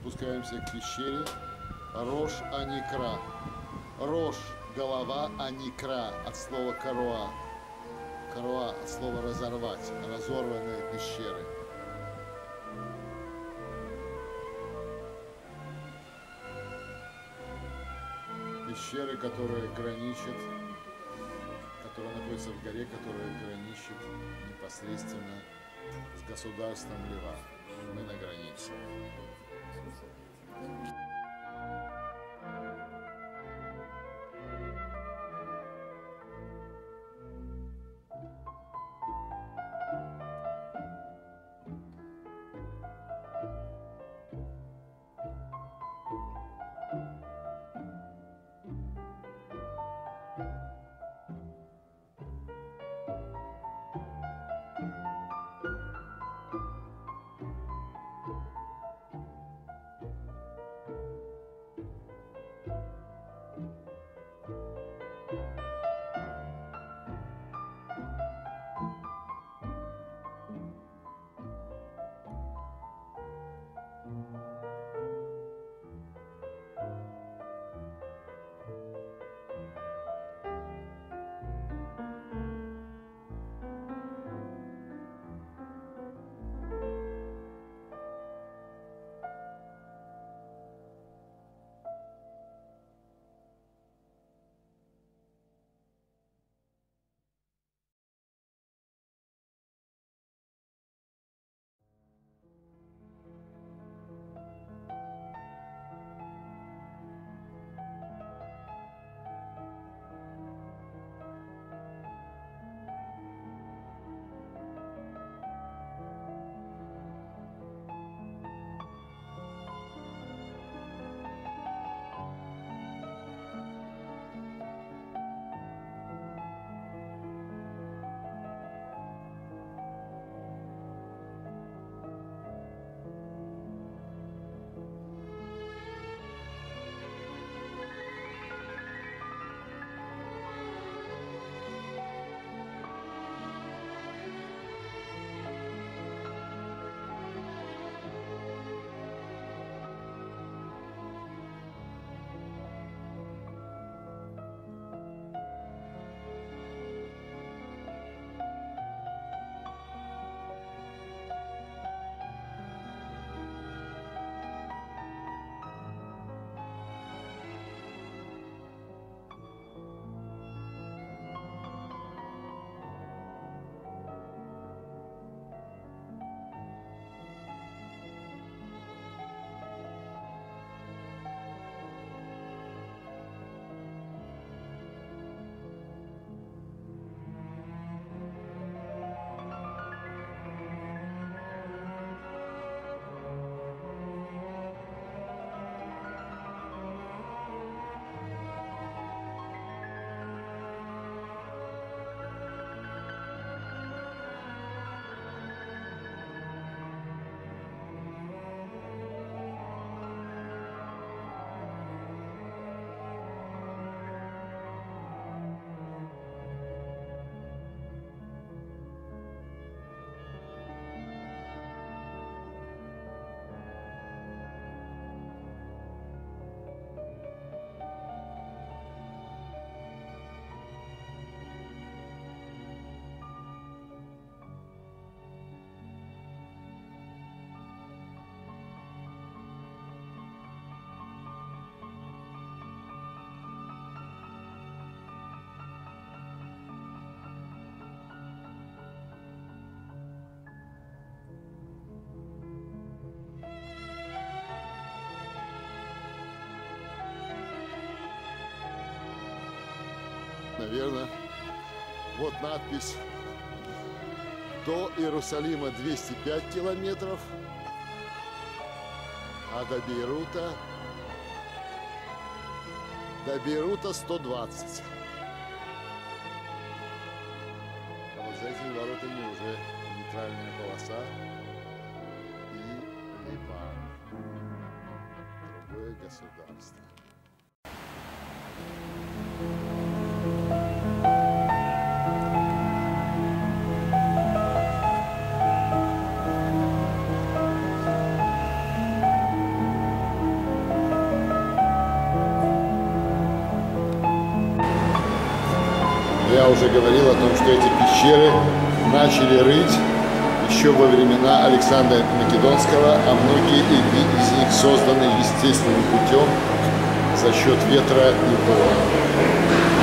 спускаемся к пещере Рош-Аникра. Рош – голова, Аникра от слова короа. Короа от слова разорвать, разорванные пещеры. Пещеры, которые граничат, которые находятся в горе, которая граничит непосредственно с государством Ливан. Мы на границе. Наверное. Вот надпись. До Иерусалима 205 километров, а до Бейрута, до Бейрута 120. А вот за этими воротами уже нейтральная полоса и Ливан. Другое государство. Я уже говорил о том, что эти пещеры начали рыть еще во времена Александра Македонского, а многие из них созданы естественным путем за счет ветра и вола.